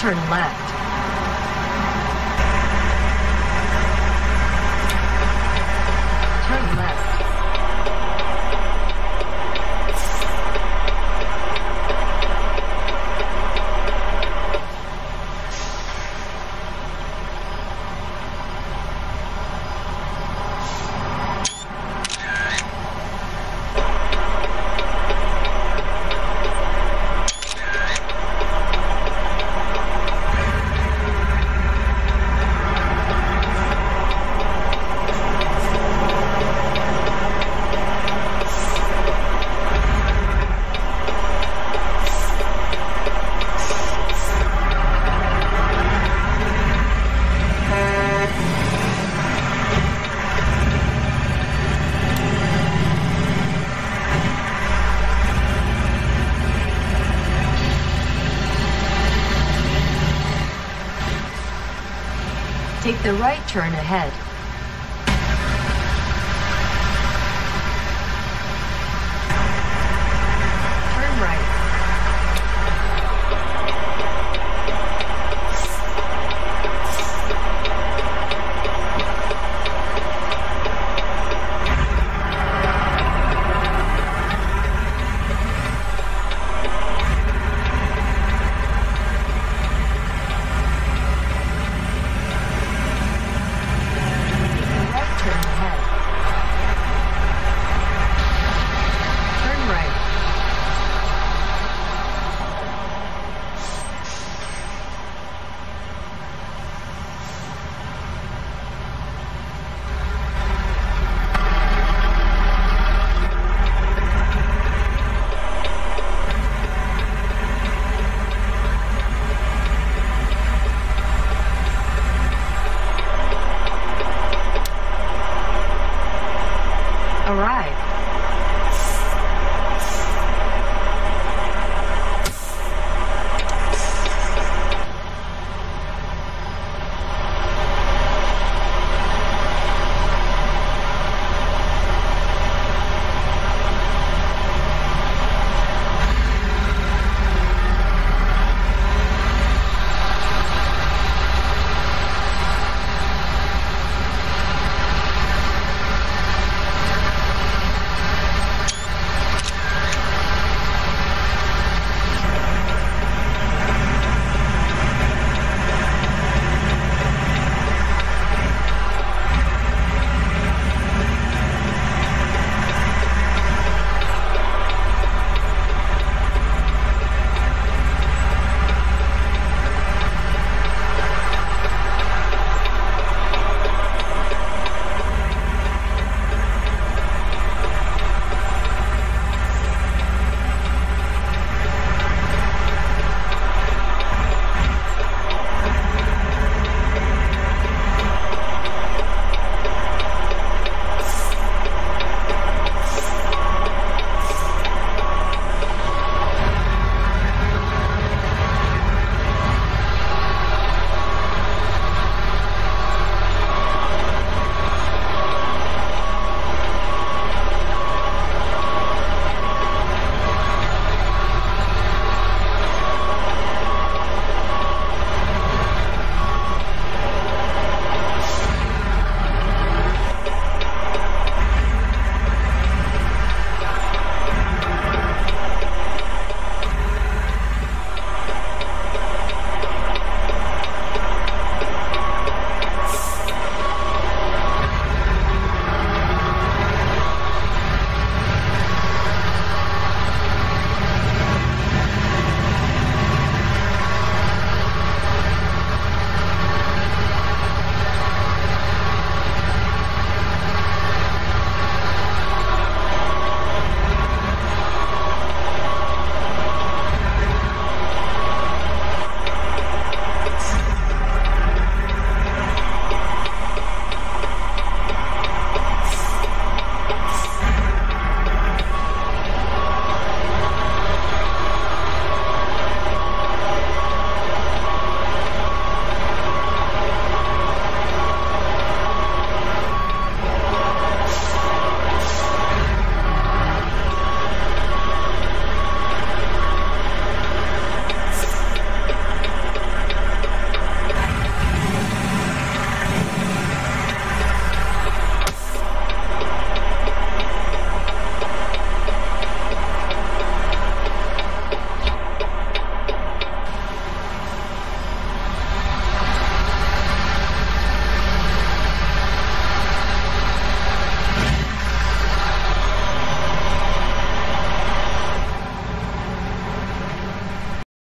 turn left. Turn left. Take the right turn ahead.